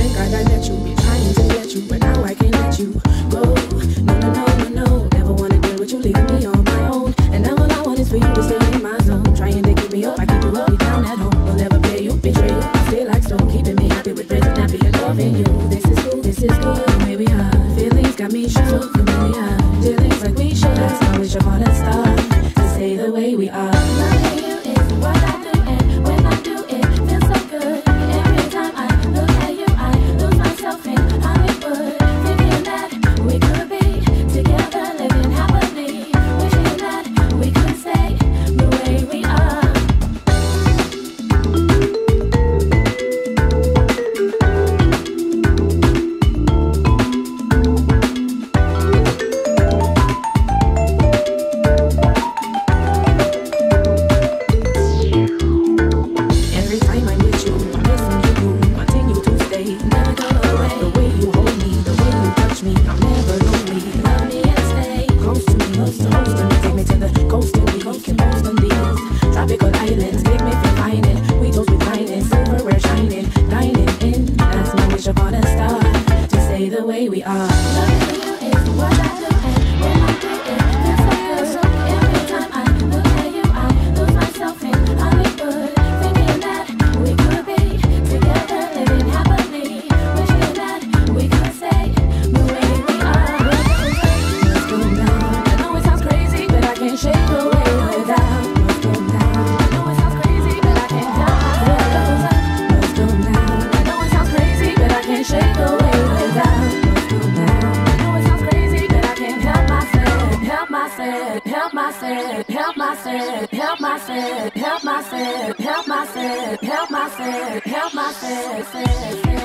Thank God I met you. Trying to get you, but now I can't let you go. No, no, no, no, no. Never wanna you, me on my own. And now all I want is for you to stay in my zone. Trying to keep me up, I keep you at home. You, betray. I stay like stone, keeping me happy with friends and happy loving you. This is this is good. The way we are, feelings got me shook. tropical islands. Make me feel fine. We toast with wine and silver, we're shining, dining in. That's my wish upon a star to stay the way we are. Loving you is what I do, and when I do it, feels every time I you, I lose myself in Hollywood, thinking that we could be together, living happily, that we could stay the way we are. I know it sounds crazy, but I can't shake. myself, help myself, help myself, help myself, help myself.